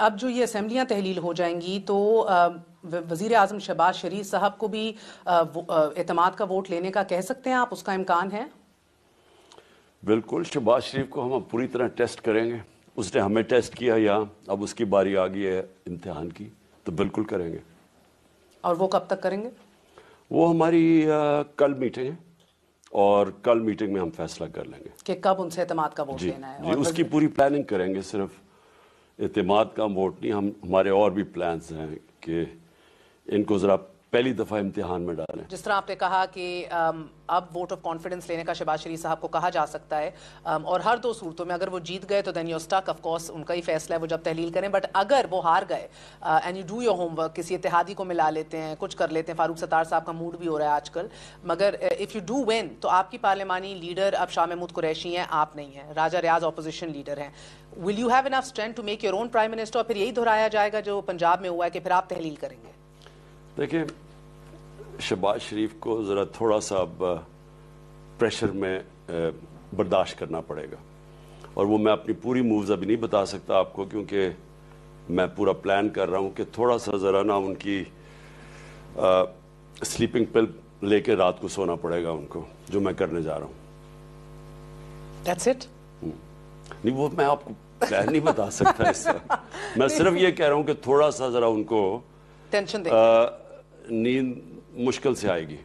अब जो ये असम्बलियाँ तहलील हो जाएँगी तो वज़ीर आज़म शहबाज शरीफ साहब को भी एतमाद का वोट लेने का कह सकते हैं आप? उसका इम्कान है? बिल्कुल शहबाज शरीफ को हम पूरी तरह टेस्ट करेंगे। उसने हमें टेस्ट किया यहाँ अब उसकी बारी आ गई है इम्तहान की तो बिल्कुल करेंगे। और वो कब तक करेंगे? वो हमारी आ, कल मीटिंग है और कल मीटिंग में हम फैसला कर लेंगे। कि कब उनसे का वोट लेना है जी उसकी पूरी प्लानिंग करेंगे सिर्फ़। एतमाद का वोट नहीं हम हमारे और भी प्लान्स हैं कि इनको ज़रा पहली दफ़ा इम्तिहान में डालें। जिस तरह आपने कहा कि अब वोट ऑफ़ कॉन्फिडेंस लेने का शहबाज शरीफ साहब को कहा जा सकता है और हर दो सूरतों में अगर वो जीत गए तो then you're stuck of course उनका ही फैसला है, वो जब तहलील करें बट अगर वो हार गए and you do your homework किसी इतिहादी को मिला लेते हैं, कुछ कर लेते हैं, फारूक सतार साहब का मूड भी हो रहा है आजकल, मगर इफ़ यू डू विन तो आपकी पार्लियामानी लीडर अब शाह महमूद कुरैशी हैं, आप नहीं हैं, राजा रियाज अपोजिशन लीडर हैं। Will you have enough strength to make your own prime minister और फिर यही दोहराया जाएगा जो पंजाब में हुआ है कि फिर आप तहलील करेंगे। देखिए शहबाज शरीफ को ज़रा थोड़ा सा अब प्रेशर में बर्दाश्त करना पड़ेगा। और वो मैं अपनी पूरी मूव्स अभी नहीं बता सकता आपको क्योंकि मैं पूरा प्लान कर रहा हूँ कि थोड़ा सा ज़रा ना उनकी आ, स्लीपिंग पिल लेके रात को सोना पड़ेगा उनको जो मैं करने जा रहा हूँ। That's it? नहीं वो मैं आपको प्लान नहीं बता सकता इसका मैं सिर्फ़ ये कह रहा हूँ कि थोड़ा सा ज़रा उनको टेंशन नींद मुश्किल से आएगी।